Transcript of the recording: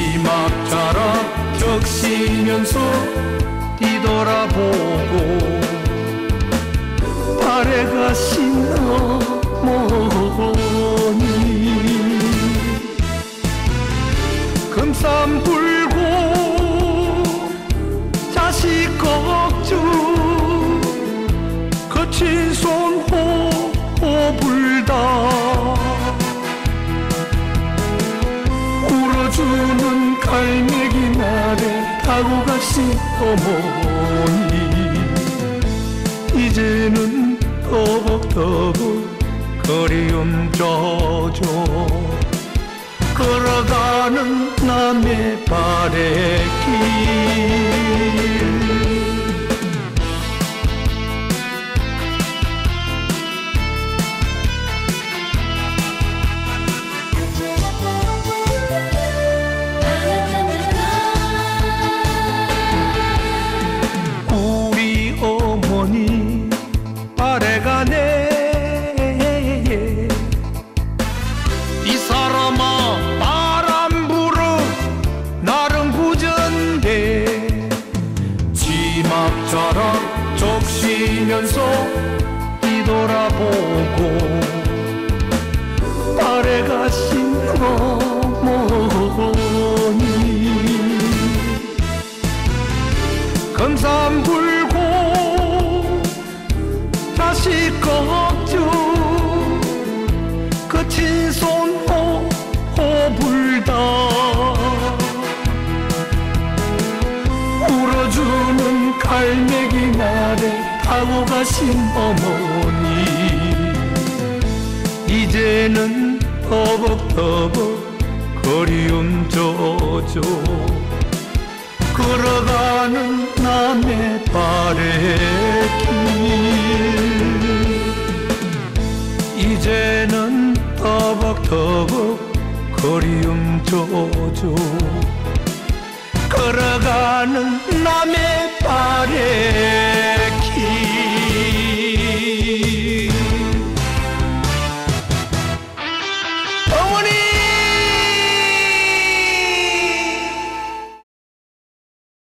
시막처럼 적시면서 뒤돌아보고 아래가 신나머니 금산불 타고 가신 어머니 이제는 더벅더벅 그리움 져줘 걸어가는 남의 바래길 돌아보고 아래 가신 어머니. 금산 불고 자식 걱정 거친 손 호, 호불다. 울어주는 갈매기 날에 타고 가신 어머니. 이제는 더벅더벅 거리움 져줘 걸어가는 남의 바래길. 이제는 더벅더벅 거리움 져줘 걸어가는 남의 harmony.